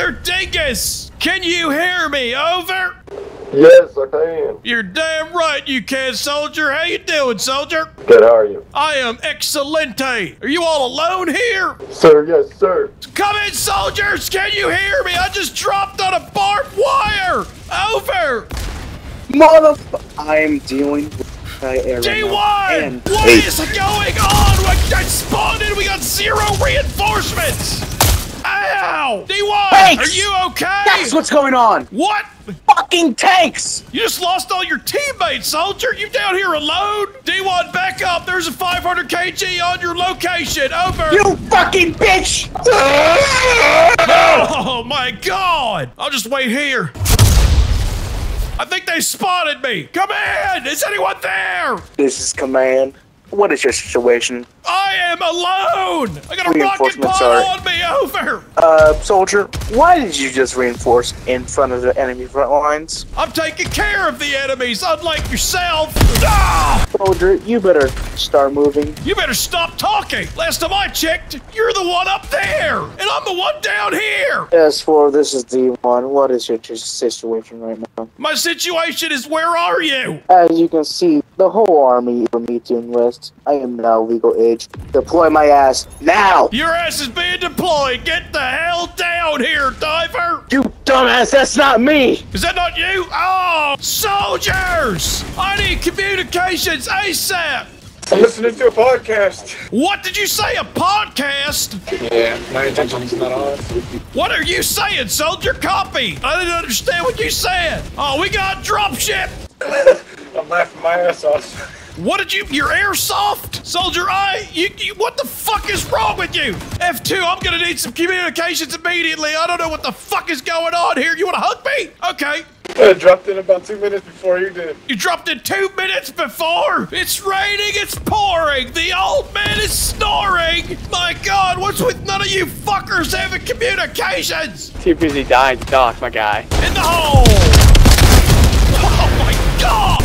Soldier Dingus! Can you hear me? Over? Yes, I can. You're damn right you can, Soldier. How you doing, Soldier? Good, how are you? I am excelente. Are you all alone here? Sir, yes, sir. Come in, soldiers! Can you hear me? I just dropped on a barbed wire! Over! Motherfucker! I'm dealing with my air right now. D1! And What is going on? I I spawned in, we got zero reinforcements! Ow! D1! Tanks! Are you okay? that's what's going on! What? Fucking tanks! You just lost all your teammates, soldier! You down here alone? D1, back up! There's a 500 kg on your location! Over! You fucking bitch! Oh my god! I'll just wait here. I think they spotted me! Come in! Is anyone there? This is command. What is your situation? I am alone! I got a rocket pod are- on me! Over! Uh, soldier, why did you just reinforce in front of the enemy front lines? I'm taking care of the enemies, unlike yourself! Ah! Soldier, you better start moving. You better stop talking! Last time I checked, you're the one up there! And I'm the one down here! S4, this is D1, what is your situation right now? My situation is where are you? As you can see, the whole army for me to enlist. I am now legal age. Deploy my ass now! Your ass is being deployed! Get the hell down here, diver! You dumbass, that's not me! Is that not you? Oh, soldiers! I need communications ASAP! I'm listening to a podcast. What did you say? A podcast? Yeah, my intention's not on. What are you saying, soldier? Copy! I didn't understand what you said! Oh, we got dropship! I'm laughing my ass off. What did you? Your airsoft? Soldier I? You, you, what the fuck is wrong with you? F2, I'm gonna need some communications immediately. I don't know what the fuck is going on here. You wanna hug me? Okay. I dropped in about two minutes before you did. You dropped in two minutes before. It's raining, it's pouring. The old man is snoring. My god, what's with none of you fuckers having communications? Too busy dying to talk, my guy. In the hole. Oh my god.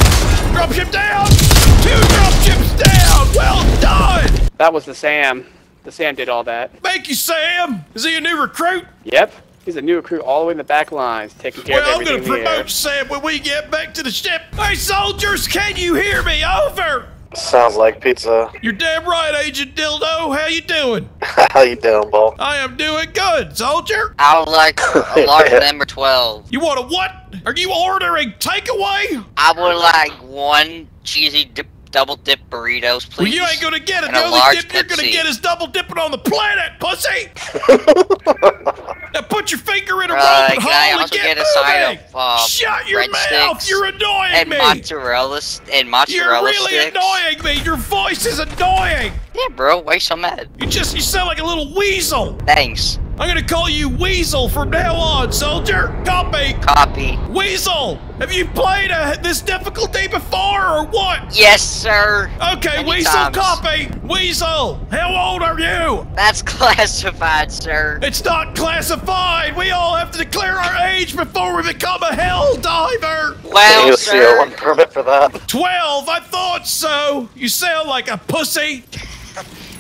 Dropship down. Two dropships down. Well done. That was the Sam. The Sam did all that. Thank you, Sam. Is he a new recruit? Yep. He's a new recruit all the way in the back lines, taking care of him. Well, of I'm gonna everything in promote Sam when we get back to the ship. Hey, soldiers, can you hear me? Over. Sounds like pizza. You're damn right, Agent Dildo. How you doing? How you doing, Bo? I am doing good, soldier. I would like a large number 12. You want a what? Are you ordering takeaway? I would like one cheesy dip, double dip burritos, please. Well, you ain't gonna get it. And The only large dip you're gonna get is double dipping on the planet, pussy. now put your finger in a Right, rope and can I hold and get get a side moving. of, uh, Shut your mouth. You're annoying and me. mozzarella s- and You're really sticks. annoying me. Your voice is annoying. Yeah, bro, why you so mad? You just you sound like a little weasel. Thanks. I'm gonna call you Weasel from now on, soldier. Copy. Copy. Weasel, have you played uh this difficulty before or what? Yes, sir. Okay, Many Weasel, times. copy. Weasel, how old are you? That's classified, sir. It's not classified. We all have to declare our age before we become a hell diver. Well, you see a sir. one permit for that? Twelve. I thought so. You sound like a pussy.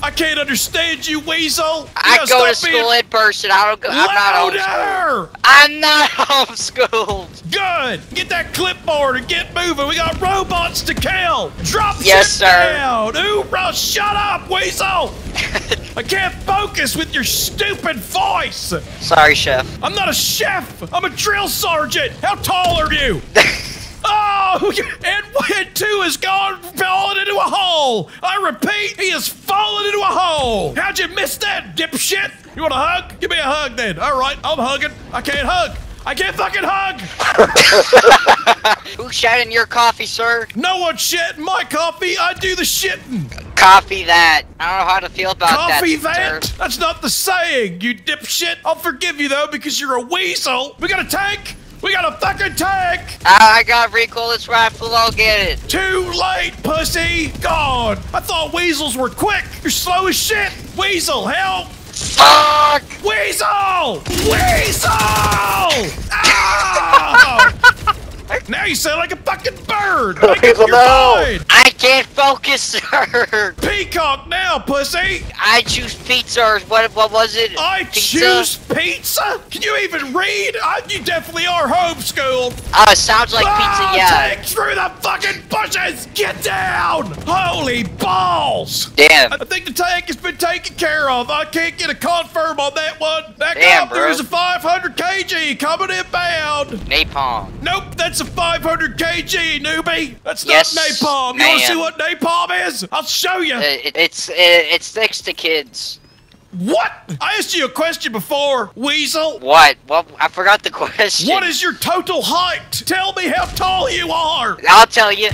I can't understand you, Weasel. You I go to school in person. I don't go. I'm not homeschooled. I'm not homeschooled. Good! Get that clipboard and get moving. We got robots to kill. Drop Yes, sir. down. Oorah, shut up, Weasel! I can't focus with your stupid voice. Sorry, chef. I'm not a chef. I'm a drill sergeant. How tall are you? Oh, and, and two has gone fallen into a hole. I repeat, he has fallen into a hole. How'd you miss that, dipshit? You want a hug? Give me a hug then. All right, I'm hugging. I can't hug. I can't fucking hug. Who shat in your coffee, sir? No one shit in my coffee. I do the shitting. Coffee that. I don't know how to feel about Coffee that, that? sir. That's not the saying, you dipshit. I'll forgive you though because you're a weasel. We got a tank. We got a fucking tank. I I got recoil this rifle. I'll get it. Too late, pussy! God! I thought weasels were quick! You're slow as shit! Weasel, help! Fuck! Weasel! Weasel! Ah! Now you sound like a fucking bird. Weasel, Make up your mind. I can't focus, sir. Peacock now, pussy. I choose pizza. Or what? What was it? I Pizza? choose pizza. Can you even read? I, you definitely are homeschooled. Oh, it sounds like Ah, pizza. Yeah. Take through the fucking bushes. Get down. Holy balls. Damn. I think the tank has been taken care of. I can't get a confirm on that one. Back Damn, up. bro. There's a 500 kg coming inbound. Napalm. Nope, that's a 500 kg, newbie. That's Yes, not napalm. You want to see what napalm is? I'll show you. Uh, it, it's it, it sticks to kids. what? I asked you a question before, Weasel. What? What? I forgot the question. What is your total height? Tell me how tall you are. I'll tell you.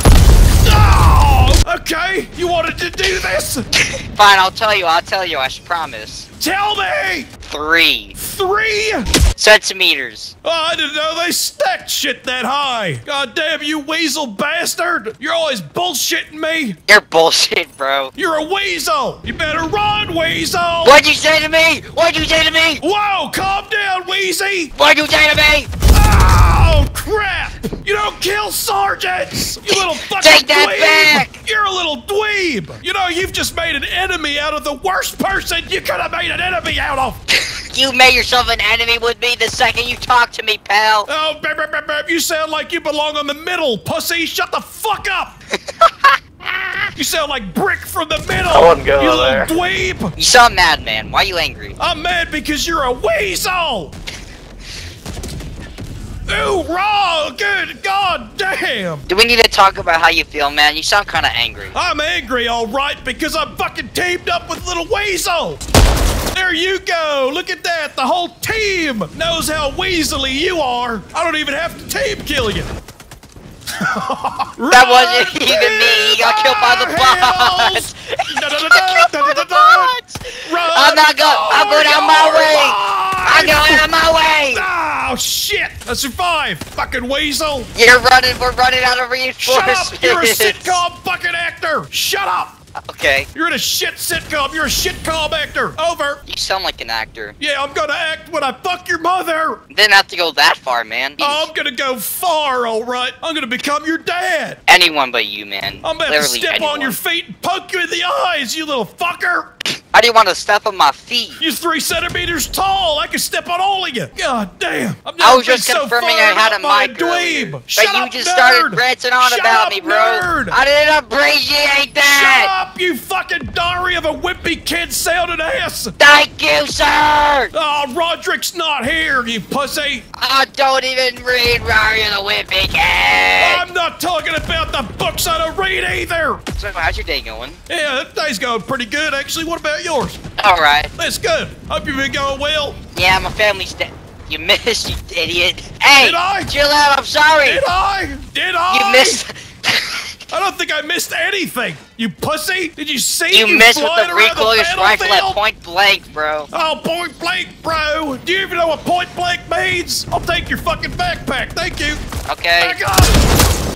Oh, okay. You wanted to do this? Fine, I'll tell you. I'll tell you. I should promise. Tell me. Three Three? centimeters. Oh, I didn't know they stacked shit that high. God damn you, weasel bastard. You're always bullshitting me. You're bullshit, bro. You're a weasel. You better run, weasel. What'd you say to me? What'd you say to me? Whoa, calm down, Wheezy. What'd you say to me? Oh, crap. You don't kill sergeants. You little fucking Take that dweeb. back. You're a little dweeb. You know, you've just made an enemy out of the worst person you could have made an enemy out of. You made yourself an enemy with me the second you talked to me, pal. Oh, you sound like you belong on the middle, pussy. Shut the fuck up. you sound like Brick from the middle. I wouldn't go you there. little dweeb. You sound mad, man. Why are you angry? I'm mad because you're a weasel. Ooh, raw. Good God damn. Do we need to talk about how you feel, man? You sound kind of angry. I'm angry, all right, because I'm fucking teamed up with little weasel. There you go. Look at that. The whole team knows how weaselly you are. I don't even have to team kill you. That wasn't even me. He got killed by the bots. I'm not going. I'm going out my way. I'm going out my way. Oh shit! I survived, fucking weasel. You're running. We're running out of Shut reinforcements. up! You're a sitcom fucking actor. Shut up! Okay. You're in a shit sitcom. You're a shitcom actor. Over. You sound like an actor. Yeah, I'm gonna act when I fuck your mother. Didn't have to go that far, man. Oh, I'm gonna go far, all right. I'm gonna become your dad. Anyone but you, man. I'm about to step anyone. on your feet and poke you in the eyes, you little fucker. Do you want to step on my feet? You're three centimeters tall. I can step on all of you. God damn. I'm not I was just been so confirming I had a mic dweeb. But Shut you up, just nerd. started ranting on Shut about up, me, bro. Nerd. I didn't appreciate that. Shut up, you fucking diary of a wimpy kid sounding ass. Thank you, sir. Oh, Roderick's not here, you pussy. I don't even read Mario the Wimpy Kid. I'm not talking about the books I don't read either. So how's your day going? Yeah, that day's going pretty good, actually. What about yours? All right. That's good. Hope you've been going well. Yeah, my family's dead. You missed, you idiot. Hey, Did I? chill out. I'm sorry. Did I? Did I? You missed. I don't think I missed anything. You pussy. Did you see you you missed with the around recoilless rifle at point blank, bro. Oh, point blank, bro. Do you even know what point blank means? I'll take your fucking backpack. Thank you. Okay.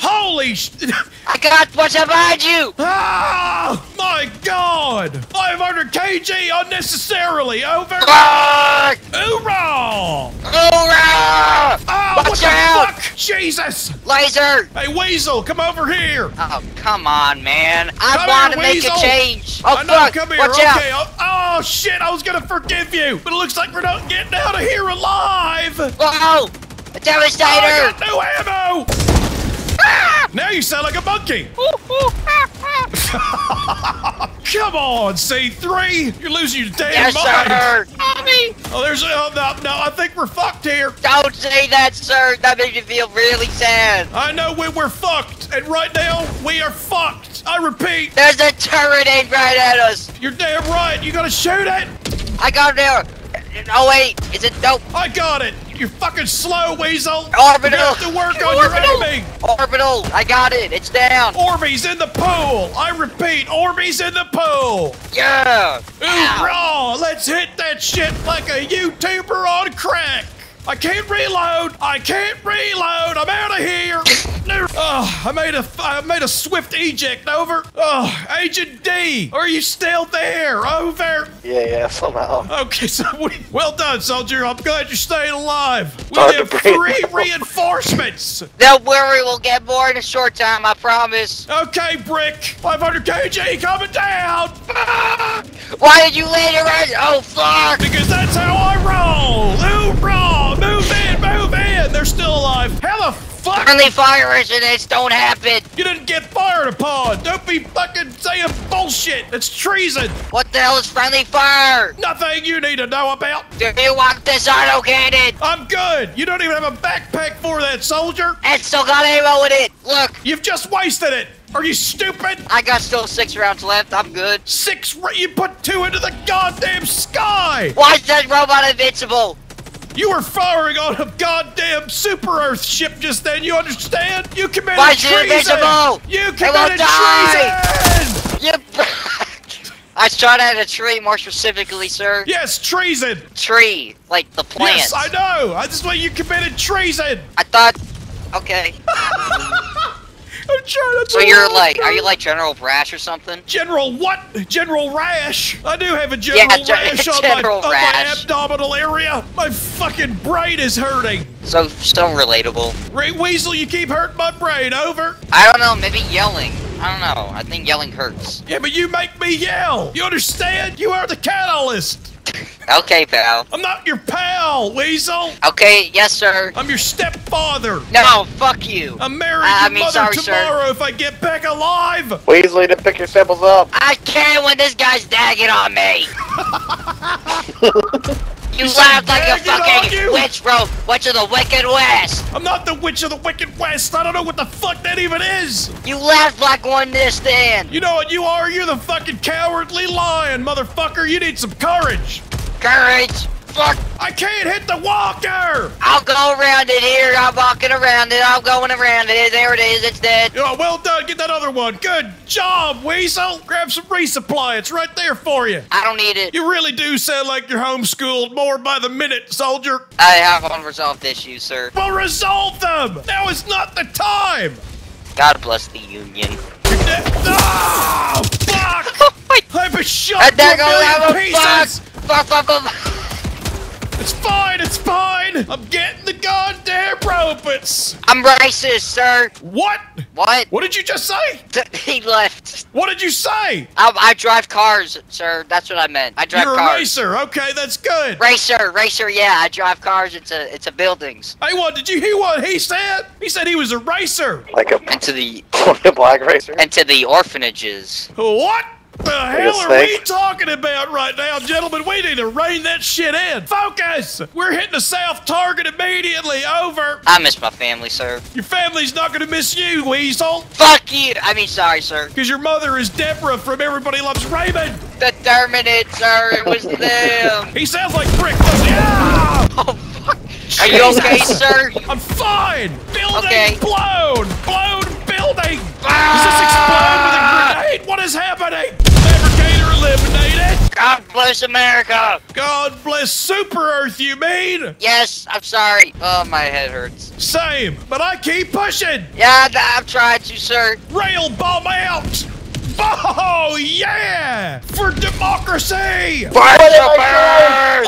Holy sh... I got what's behind you. Ah! My God! 500 kg unnecessarily. Over. Fuck! Hoorah! Hoorah! Ah, what Watch the out! fuck? Jesus! Laser! Hey, Weasel, come over here. Oh, come on, man. I Come want to make a change. Oh, I know, fuck. come here. Watch okay. out. Oh, oh, shit, I was gonna forgive you, but it looks like we're not getting out of here alive. Whoa! A Oh, I devastator! got new ammo. Ah! Now you sound like a monkey. Come on, C3. You're losing your damn yes, mind. sir! Mommy! Oh, there's oh, no, no, I think we're fucked here. Don't say that, sir! That makes me feel really sad. I know when we're fucked, and right now we are fucked. I repeat, There's a turret aimed right at us! you're damn right. You gotta shoot it. I got it there! Oh, wait! Is it? Nope! I got it. You fucking slow weasel. Orbital! You have to work on your Orbital! aiming. Orbital! I got it! It's down! Orbeez in the pool. I repeat, Orbeez in the pool. Yeah! Ow. Hoorah! Let's hit that shit like a YouTuber on crack. I can't reload. I can't reload. I'm out of here. No. Oh, I made a I made a swift eject. Over. Oh, Agent D, are you still there? Over. Yeah, yeah, somehow. Okay, so we, well done, soldier. I'm glad you're staying alive. We Hard have three reinforcements. Don't worry, we'll get more in a short time, I promise. Okay, Brick. 500 kg coming down. Ah, Why did you let it run? Oh, fuck! because that's how I roll. Hoorah! Move How the fuck? Friendly fire incidents don't happen. You didn't get fired upon. Don't be fucking saying bullshit. It's treason. What the hell is friendly fire? Nothing you need to know about. Do you want this auto cannon? I'm good. You don't even have a backpack for that, soldier. And still got ammo in it. Look, You've just wasted it. Are you stupid? I got still six rounds left. I'm good. Six. You put two into the goddamn sky. Why is that robot invincible? You were firing on a goddamn super Earth ship just then. You understand? You committed Why treason. invincible? You committed treason. You. I shot at a tree, more specifically, sir. Yes, treason. Tree, like the plant. Yes, I know. I- just why you committed treason. I thought. Okay. I'm trying to. So you're like, are you like General Brasch or something? General what? General Rash? I do have a general Yeah, rash on, General my, on my abdominal area. My fucking brain is hurting. So so relatable. Ray Weasel, you keep hurting my brain. Over. I don't know, maybe yelling. I don't know. I think yelling hurts. Yeah, but you make me yell. You understand? You are the catalyst. Okay, pal. I'm not your pal, Weasel. Okay, yes, sir. I'm your stepfather. No, fuck you. I'm marrying I your mean, mother sorry, sir. tomorrow if I get back alive. Weasley to pick your samples up. I can't when this guy's dagging on me. you said laugh like a fucking you? witch, bro. Witch of the Wicked West. I'm not the witch of the Wicked West. I don't know what the fuck that even is. You laugh like one this then. You know what you are? You're the fucking cowardly lion, motherfucker. You need some courage. Courage. Fuck. I can't hit the walker. I'll go around it here. I'm walking around it. I'm going around it. There it is. It's dead. Oh, well done. Get that other one. Good job, Weasel. Grab some resupply. It's right there for you. I don't need it. You really do sound like you're homeschooled more by the minute, soldier. I have unresolved issues, sir. Well, resolve them. Now is not the time. God bless the Union. You're. Oh, ah, fuck. I've been shot And to there a million pieces. Fuck. It's fine. It's fine. I'm getting the goddamn robots. I'm racist, sir. What? What? What did you just say? He left. What did you say? I, I drive cars, sir. That's what I meant. I drive cars. You're a cars. racer. Okay, that's good. Racer, racer, yeah, I drive cars It's a it's a buildings. Hey, what did you hear? What he said? He said he was a racer. Like a, Into the a black racer. into the orphanages. What the hell a are we talking about right now, gentlemen? We need to rein that shit in. Focus! We're hitting the south target immediately. Over. I miss my family, sir. Your family's not gonna miss you, Weasel, Fuck you! I mean, sorry, sir. because your mother is Deborah from Everybody Loves Raymond. The it, sir. It was them. He sounds like Brick. doesn't he? Ah! Oh, fuck. Are you okay, sir? I'm fine. Building Okay. blown. Blown building. Does this Ah! explode with a grenade? What is happening? Fabricator eliminated. God bless America. God bless Super Earth, you mean? Yes, I'm sorry. Oh, my head hurts. Same, but I keep pushing. Yeah, I'm trying to, sir. Rail bomb out. Oh, yeah! For democracy! Fire Super!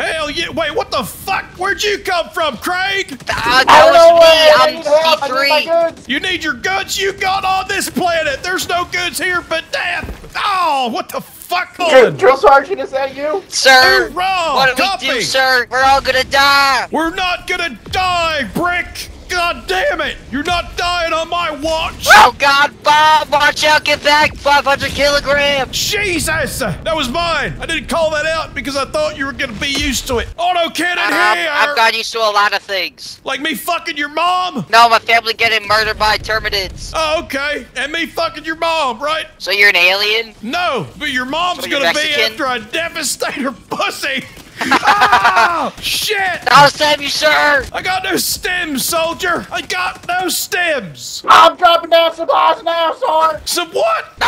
Hell yeah! Wait, what the fuck? Where'd you come from, Craig? Uh, that was me. I'm C3. You need your goods you got on this planet. There's no goods here but death. Oh, what the fuck? Drill, drill sergeant, is that you? Sir, Hoorah! what do Copy. we do, sir? We're all gonna die. We're not gonna die, Brick! God damn it! You're not dying on my watch! Oh God, Bob, watch out, get back, 500 kilograms. Jesus! That was mine! I didn't call that out because I thought you were gonna be used to it. Oh, Auto cannon uh-huh. I've, here! I've got used to a lot of things. Like me fucking your mom? No, my family getting murdered by termites. Oh, okay. And me fucking your mom, right? So you're an alien? No, but your mom's So gonna be after I devastate her pussy! Ah! Shit! I'll save you, sir. I got no stems, soldier! I got no stems! I'm dropping down supplies now, sir. Some what?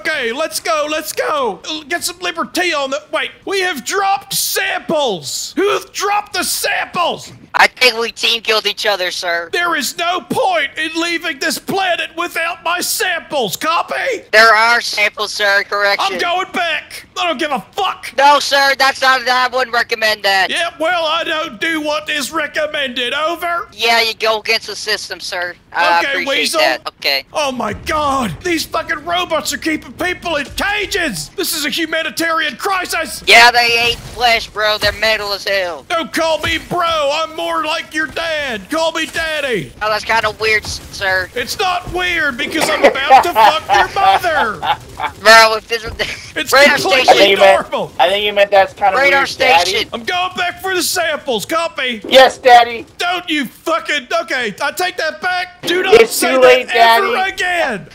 Okay, let's go, let's go. Get some liberty on the. Wait, we have dropped samples. Who dropped the samples? I think we team killed each other, sir. There is no point in leaving this planet without my samples. Copy? There are samples, sir. Correction. I'm going back. I don't give a fuck. No, sir. That's not. I wouldn't recommend that. Yeah, well, I don't do what is recommended. Over. Yeah, you go against the system, sir. I Okay, Weasel. that. Okay. Oh my god! These fucking robots are keeping people in cages! This is a humanitarian crisis! Yeah, they ate flesh, bro. They're metal as hell. Don't call me bro, I'm more like your dad. Call me daddy. Oh, that's kind of weird, sir. It's not weird because I'm about to fuck your mother. Bro, if this It's radar completely I think station, you meant. normal. I think you meant that's kind of radar weird, Daddy. station. I'm going back for the samples. Copy. Yes, Daddy. Don't you fucking. Okay, I take that back. Do not It's say too late, that ever Daddy. again.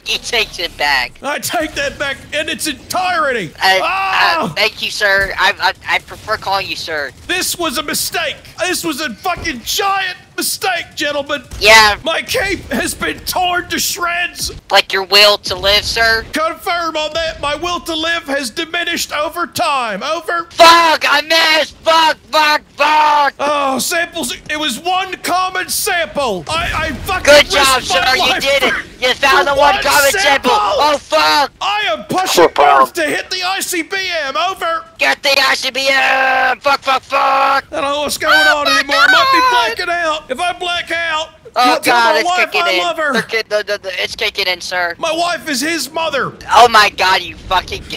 he takes it back. I take that back in its entirety. Uh, Ah! uh, thank you, sir. I, I I prefer calling you sir. This was a mistake. This was a fucking giant mistake, gentlemen. Yeah, My cape has been torn to shreds. like your will to live, sir. Confirm on that. My will to live has diminished over time. Over. Fuck! I missed. Fuck! Fuck! Fuck! Oh, samples. It was one common sample. I, I fucking Good job, sir. You did it. For- You found for the one one common sample. sample. Oh fuck! I am pushing Four to hit the ICBM. Over. Get the ICBM! Fuck! Fuck! Fuck! I don't know what's going oh, on anymore. I might be blacking out. If I black out, Oh you'll god, it's wife kicking I in. love her. They're the- the- the- it's kicking in, sir. My wife is his mother. Oh my god, you fucking.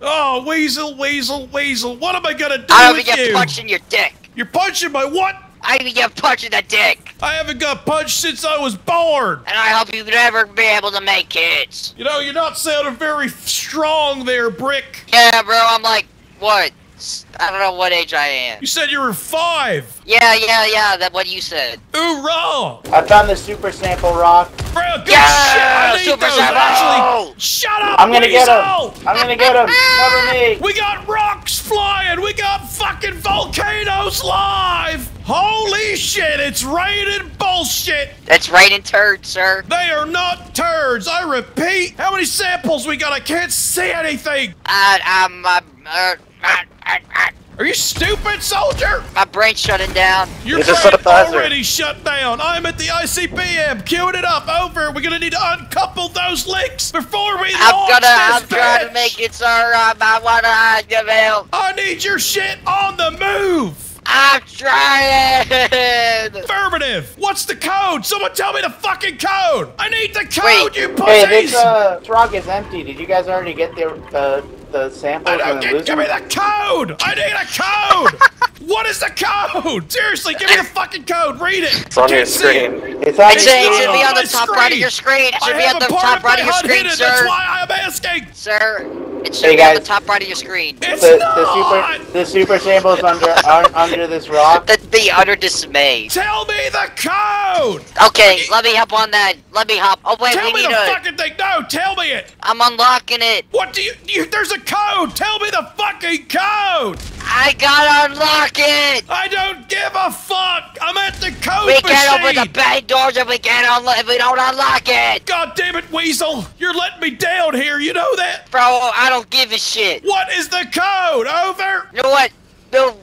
Oh, weasel, weasel, weasel. What am I gonna do I with even get you? punched in your dick. You're punching my what? I even get punched in the dick. I haven't got punched since I was born. And I hope you never be able to make kids. You know, you're not sounding very strong there, Brick. Yeah, bro, I'm like, what? I don't know what age I am. You said you were five. Yeah, yeah, yeah, that's what you said. Ooh, Hoorah! I found the super sample rock. Bro, good Yeah, shit. I need Super those. Sample! Actually, shut up, I'm gonna get weasel. him. Oh. I'm gonna get him. Cover me. We got rocks flying. We got fucking volcanoes live. Holy shit, it's raining bullshit. That's raining turds, sir. They are not turds. I repeat. How many samples we got? I can't see anything. I, I'm, uh, uh, uh, uh, uh, Are you stupid, soldier? my brain's shutting down. Your It's a brain already shut down. I'm at the ICBM. Queuing it up. Over. We're gonna need to uncouple those links before we I'm launch gonna, I'm this trying to make it, sir. I'm, I wanna give help. I need your shit on the move. I'm trying. Affirmative. What's the code? Someone tell me the fucking code. I need the code, Wait. you Hey, pussies. this uh, this rock is empty. Did you guys already get the the the samples I don't get, give me the code. I need a code. what is the code? Seriously, give me the fucking code. Read it. It's on your Can't see it. screen. It's on It's, your it should be on my the top screen. right of your screen. It should I be on the top right of your screen, hidden. That's why I am asking. Sir, it should Hey, be on guys. the top right of your screen. It's The, not. the super the super samples under are under this rock. That'd be utter dismay. Tell me the code. Okay, let me hop on that. Let me hop. Oh wait, Tell we me need the a. fucking thing. No, tell me it. I'm unlocking it. What do you, you? There's a code. Tell me the fucking code. I gotta unlock it. I don't give a fuck. I'm at the code We machine. can't open the bay doors if we can't unlock. If we don't unlock it, God damn it, Weasel! You're letting me down here. You know that? bro. I don't give a shit. What is the code? Over. You know what? No.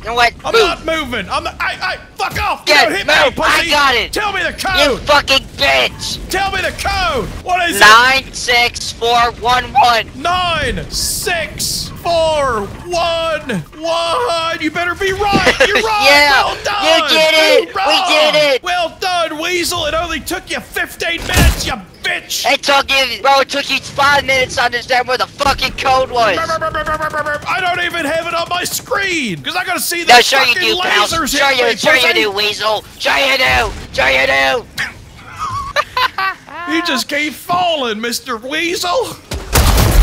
You know what? I'm Move. not moving. I'm. Not, I. I. Fuck off. Yeah, Don't hit move. me, pussy. I got it. Tell me the code. You fucking bitch. Tell me the code. What is it? Nine six four one one. Nine, six, four, one, one. You better be right. You're right. Yeah, well you done. did it. We did it. Well done, Weasel. It only took you 15 minutes, you bitch. It took you, bro. It took you five minutes to understand where the fucking code was. I don't even have it on my screen because I gotta see the No, sure you fucking do, lasers Sure hit you, me, sure you do, Weasel. Sure you do. Sure you do. You just keep falling, Mr. Weasel.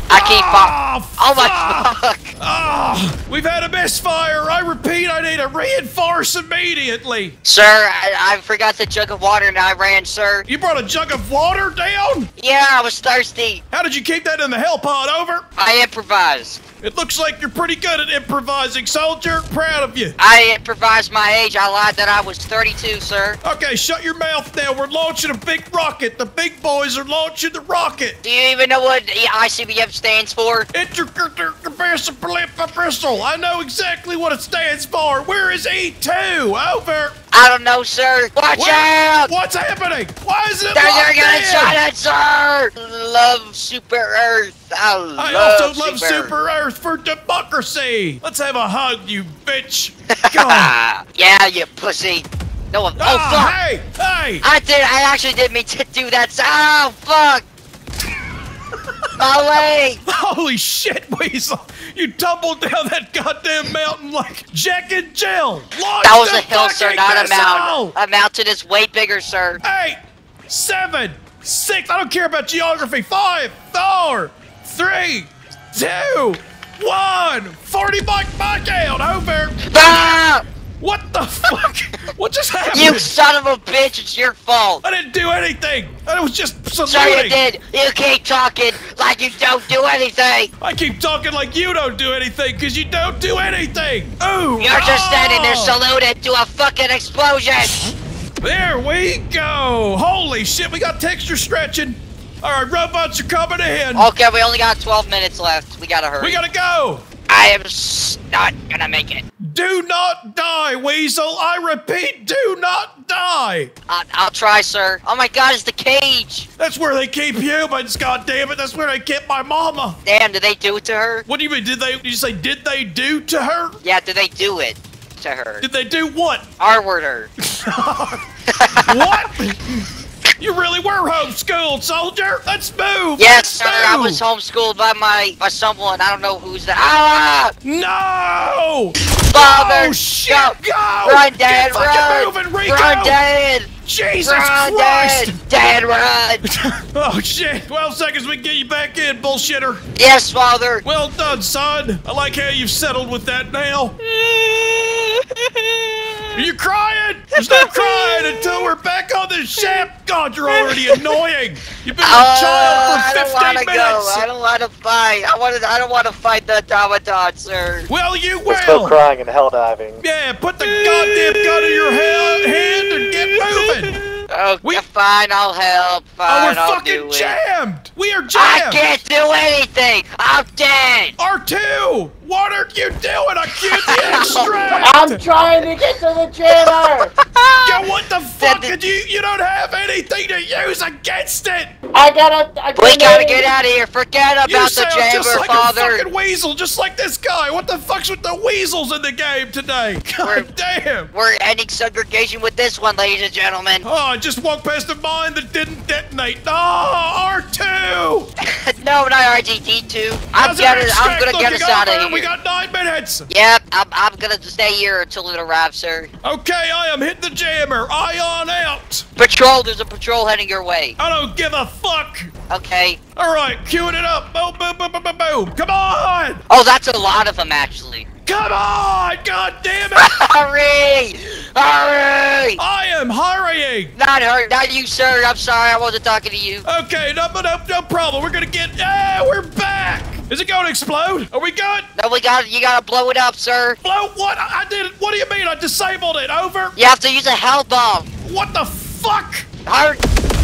I keep Ah, up. Oh my fuck. Ah, we've had a misfire. I repeat, I need to reinforce immediately. Sir, I, I forgot the jug of water and I ran, sir. You brought a jug of water down? Yeah, I was thirsty. How did you keep that in the hell pod? Over. I improvised. It looks like you're pretty good at improvising, soldier. Proud of you. I improvised my age. I lied that I was 32, sir. Okay, shut your mouth now. We're launching a big rocket. The big boys are launching the rocket. Do you even know what ICBM stands for? Bristle. I know exactly what it stands for. Where is E2? Over. I don't know, sir. Watch Where- out! What's happening? Why is it They're, locked gonna in? shot at sir! Love Super Earth. I, I also love Super, Super Earth for democracy. Let's have a hug, you bitch. God. Ah, yeah, you pussy. No one. Oh, Ah, fuck. hey, hey. I did. I actually did mean to do that. Oh, fuck. My leg. Holy shit, Weasel! You tumbled down that goddamn mountain like Jack and Jill. Launch That was a hill, sir, not a mountain. A mountain is way bigger, sir. Eight, seven, six. I don't care about geography. Five, four, three, two, one. Forty buck buck out. Over. Ah! What the fuck? what just happened? You son of a bitch! It's your fault. I didn't do anything. I was just Sir, you saluting. did. You keep talking like you don't do anything. I keep talking like you don't do anything because you don't do anything. Ooh. You're just standing there oh. saluted to a fucking explosion. There we go! Holy shit, we got texture stretching! Alright, robots are coming in! Okay, we only got 12 minutes left. We gotta hurry. We gotta go! I am not gonna make it. Do not die, Weasel! I repeat, do not die! I- I'll try, sir. Oh my god, it's the cage. That's where they keep humans, God damn it! That's where they kept my mama! Damn, did they do it to her? What do you mean, did they, did you say, did they do to her? Yeah, did they do it to her? Did they do what? R-word her. what? You really were homeschooled, soldier! Let's move! Yes, Let's sir. I was homeschooled by my by someone. I don't know who's that. Ah! No! Father, Oh shit! go. Go! Run, Dad, Get run! moving, Rico! Run, Dad! Jesus run, Christ! Dad! Dad, run! Oh shit! 12 seconds, we can get you back in, bullshitter. yes, Father. Well done, son. I like how you've settled with that now. Are you crying? Stop crying until we're back on the ship. God, you're already annoying. You've been a Uh, child I for don't 15 want to minutes. go. I don't want to fight. I want to. I don't want to fight the automaton, sir. Well, you Let's go will. crying and hell diving. Yeah, put the goddamn gun in your ha- hand and get moving. Okay, We- fine. I'll help. Fine, Oh, we're I'll fucking do it. jammed. We are jammed! I can't do anything. I'm dead. R2, what are you doing? I can't extract. I'm trying to get to the jammer. Yeah, what the fuck? Did- Did you you don't have anything to use against it? I gotta. I We gotta get out of here. Forget You about the sound just chamber, like a Father. fucking weasel, just like this guy. What the fuck's with the weasels in the game today? God We're- damn. We're ending segregation with this one, ladies and gentlemen. Oh, I just walked past a mine that didn't detonate. Ah, oh, R2! no, not RGT2. I'm How's I'm gonna get us out of here. We got nine minutes. Yep, I'm, I'm gonna stay here until it arrives, sir. Okay, I am hitting the jammer. Ion out. Patrol, there's a patrol heading your way. I don't give a fuck. Okay. All right, queuing it up. Boom, boom, boom, boom, boom, boom. Come on. Oh, that's a lot of them, actually. Come on. God damn it. Hurry! Hurry! I am hurrying. Not her, not you, sir. I'm sorry, I wasn't talking to you. Okay, no, no, no problem. We're gonna get. Yeah, we're back. Is it going to explode? Are we good? No, we got, you gotta blow it up, sir. Blow what? I I did. What do you mean? I disabled it. Over. You have to use a hell bomb. What the fuck? Hurry!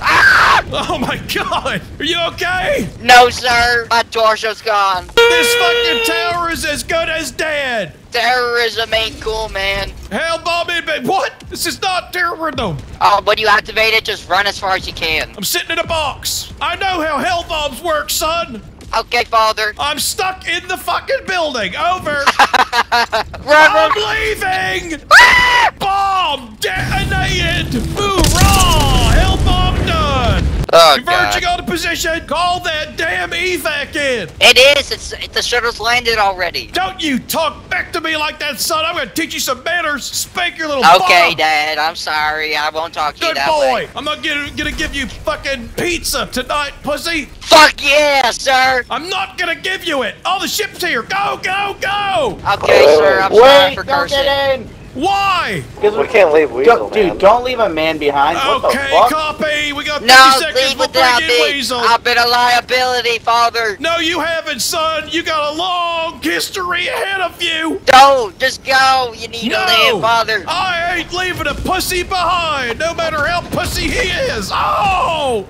Ah! Oh my god. Are you okay? No, sir. My torso's gone. This fucking tower is as good as dead. Terrorism ain't cool, man. Hell bomb in me. What? This is not terrorism. Oh, when you activate it, just run as far as you can. I'm sitting in a box. I know how hell bombs work, son. Okay, father. I'm stuck in the fucking building. Over. Run, I'm run. leaving. Ah! Bomb detonated. Hoorah! Hell bomb. Oh, Converging God. on the position. Call that damn evac in. It is. It's, it, the shuttle's landed already. Don't you talk back to me like that, son. I'm gonna teach you some manners. Spank your little Okay, bum. Dad. I'm sorry. I won't talk to you Good that boy. way. I'm not gonna, gonna give you fucking pizza tonight, pussy. Fuck yeah, sir. I'm not gonna give you it. All the ship's here. Go, go, go. Okay, sir. I'm sorry Wait! for Don't get in. Why? Because We can't leave Weasel, Don't- dude, don't leave a man behind. What the Okay, fuck? copy. We got 50 No, seconds. leave We'll without bring in me. Weasel. I've been a liability, father. No, you haven't, son. You got a long history ahead of you. Don't just go. You need No, to live, father. I ain't leaving a pussy behind, no matter how pussy he is. Oh!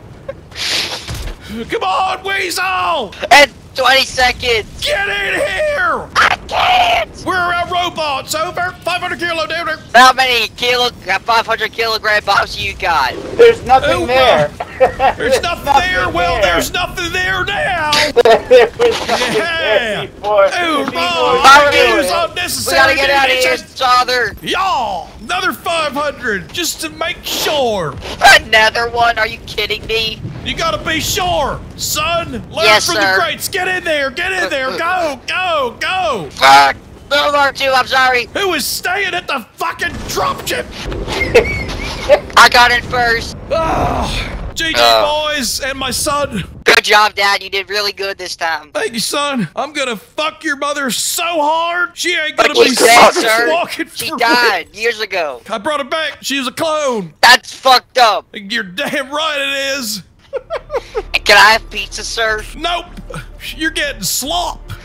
Come on, Weasel! And 20 seconds. Get in here! I can't. We're a robots. Over 500 kilo downer. How many kilo, uh, 500 kilogram bombs you got? There's nothing Oh, there. There's nothing there. Well, there's nothing there now. there was nothing Yeah. there before. Ooh, before wrong. you Hurry. do Use. We gotta get out of here, father. Y'all, another 500 just to make sure. Another one? Are you kidding me? You gotta be sure, son. Learn Yes, from sir. the greats. Get in there. Get in there. Go, go, go. Fuck. Little R2, I'm sorry. Who is staying at the fucking dropship? I got it first. Oh, GG Uh. boys and my son. Good job, Dad. You did really good this time. Thank you, son. I'm gonna fuck your mother so hard she ain't gonna But be dead, sir. walking She died years ago. I brought her back. She was a clone. That's fucked up. You're damn right it is. Can I have pizza, sir? Nope. You're getting slop. Hey,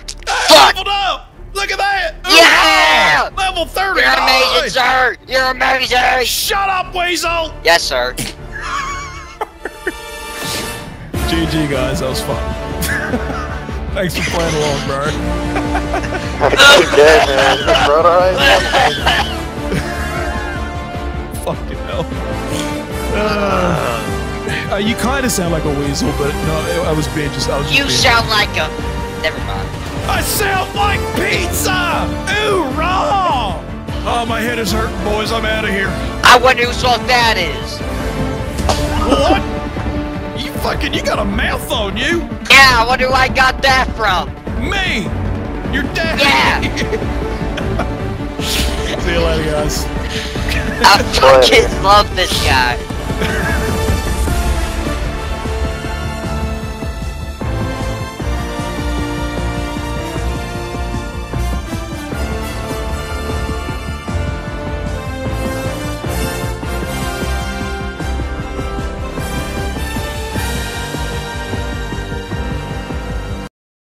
Fuck. leveled up. Look at that. Yeah. oh, level 30. You're amazing, Nice. sir. You're amazing. Shut up, Weasel. Yes, sir. GG, guys. That was fun. Thanks for playing along, bro. You're dead, man. Is that alright? Fucking hell. Uh, uh, you kind of sound like a weasel, but no, I was being just. I was just You sound like a. Never mind. I sound like pizza! Ooh, raw! Oh, my head is hurting, boys. I'm out of here. I wonder whose fault that is. What? You fucking, you got a mouth on you? Yeah, I wonder who I got that from. Me! Your daddy! Yeah. See you later, guys. I fucking love this guy.